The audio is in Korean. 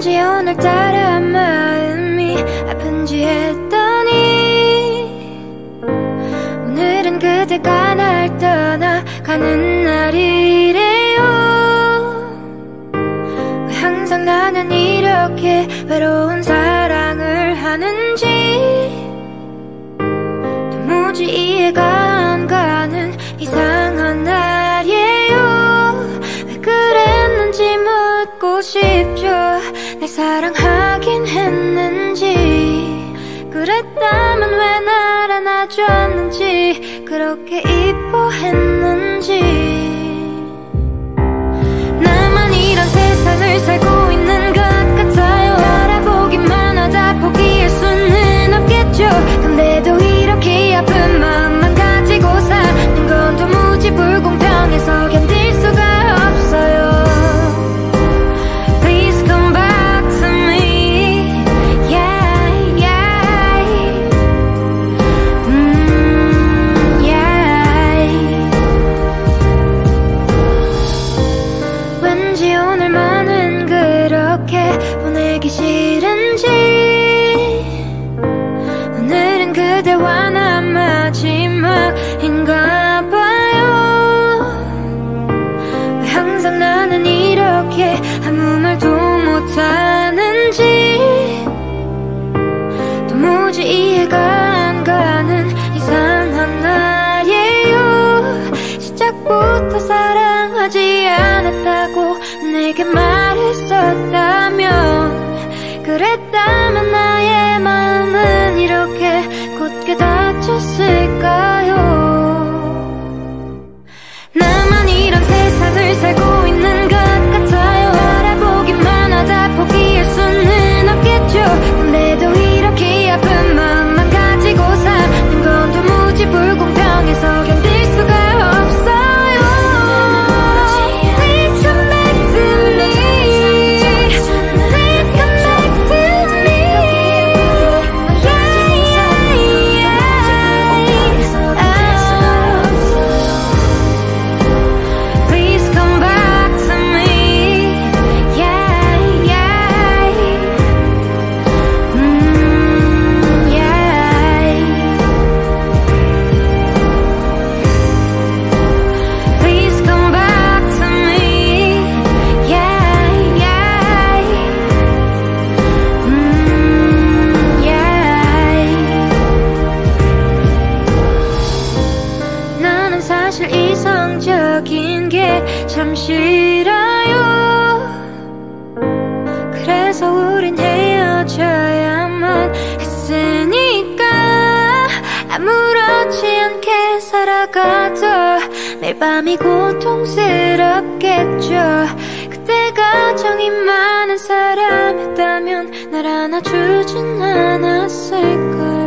왠지 오늘따라 마음이 아픈지 했더니 오늘은 그대가 날 떠나가는 날이래요. 왜 항상 나는 이렇게 외로운 사랑을 하는지 도무지 이해가 안 가는 이상한 날이에요. 왜 그랬는지 묻고 싶죠 날 사랑하긴 했는지 그랬다면 왜 날 안아줬는지 그렇게 이뻐했는지 그대와 나 마지막인가 봐요. 왜 항상 나는 이렇게 아무 말도 못하는지 도무지 이해가 안 가는 이상한 날이에요. 시작부터 사랑하지 않았다고 내게 말했었다면 그랬다면 세상 참 싫어요. 그래서 우린 헤어져야만 했으니까 아무렇지 않게 살아가도 매일 밤이 고통스럽겠죠. 그때가 정이 많은 사람이었다면 날 안아주진 않았을까요